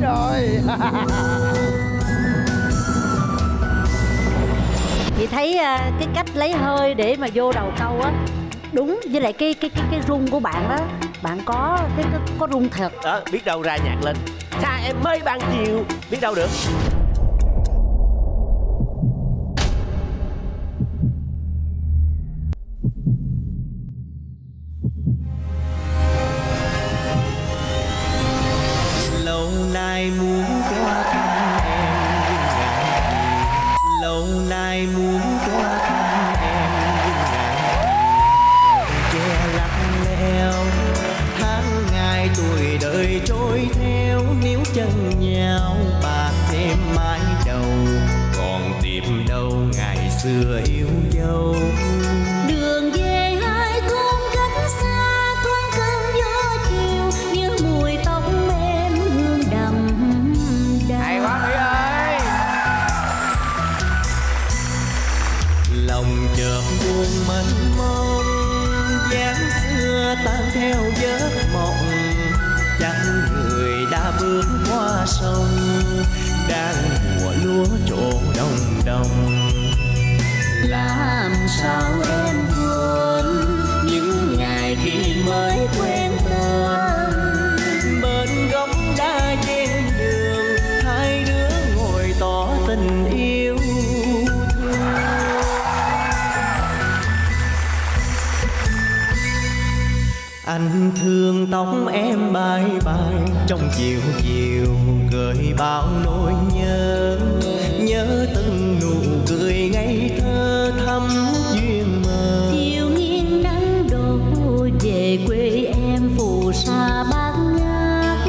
là chết rồi. Chị thấy à, cái cách lấy hơi để mà vô đầu câu á đúng với lại cái cái cái cái rung của bạn á. Bạn có cái, cái có rung thật. Đó biết đâu ra nhạc lên. Cha em mới ban chiều biết đâu được đời trôi theo níu chân nhau bạc thêm mái đầu còn tìm đâu ngày xưa yêu dấu. Đường về hai thôn cách xa thoáng cơn gió chiều như mùi tóc em hương đậm đà. Hay quá mỹ ơi! Lòng chợt buồn mênh mông dáng xưa tan theo giấc mộng chẳng người đã bước qua sông, đang mùa lúa trổ đồng đồng. Làm sao em anh thương tóc em bay bay trong chiều chiều gợi bao nỗi nhớ. Nhớ từng nụ cười ngây thơ thắm duyên mơ. Chiều nghiêng nắng đổ về quê em phù sa bát ngát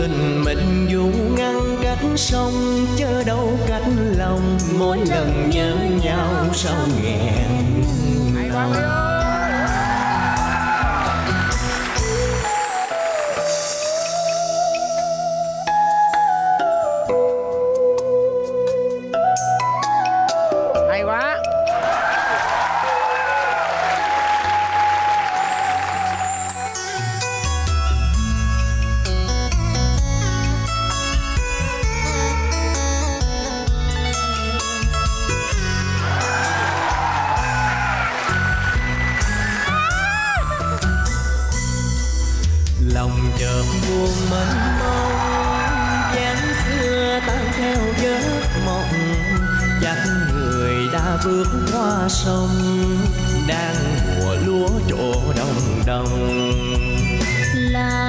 tình mình dù ngăn cách sông chớ đâu cách lòng. Mỗi lần nhớ nhau sao nghẹn lòng hay chợt buồn mênh mông dáng xưa tan theo giấc mộng. Chắc người đã bước qua sông, đang mùa lúa trổ đồng đồng. Là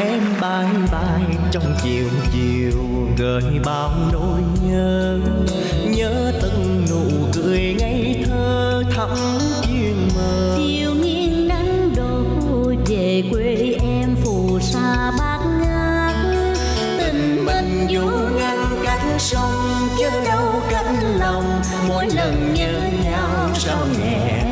em bay bay, trong chiều chiều gợi bao nỗi nhớ. Nhớ từng nụ cười ngây thơ thắm duyên mơ chiều nghiêng nắng đổ về quê em phù sa bát ngát. Tình mình dù ngăn cách sông chứ đâu cách lòng, mỗi lần nhớ nhau sao nhẹ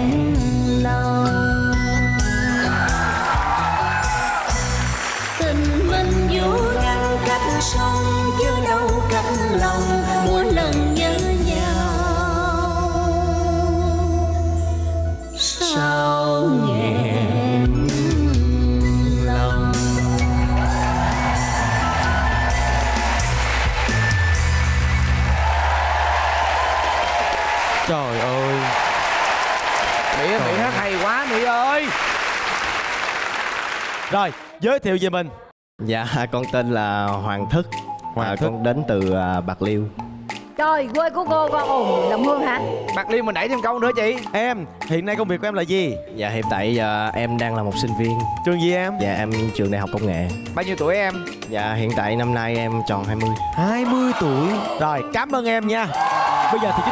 sông chứ đâu cách lòng mỗi lần nhớ nhau sao nghẹn lòng trời ơi mỹ mỹ hát hay quá mỹ ơi. Rồi, giới thiệu về mình Dạ, con tên là Hoàng Thức. Hoàng à, Thức. Con đến từ à, Bạc Liêu. Trời, quê của cô con ồ, Đồng Hương hả? bạc liêu mình đẩy thêm câu nữa chị. Em, hiện nay công việc của em là gì? Dạ, hiện tại giờ em đang là một sinh viên. Trường gì em? Dạ, em trường đại học công nghệ. Bao nhiêu tuổi em? Dạ, hiện tại năm nay em tròn 20 20 tuổi. Rồi, cảm ơn em nha. Bây giờ thì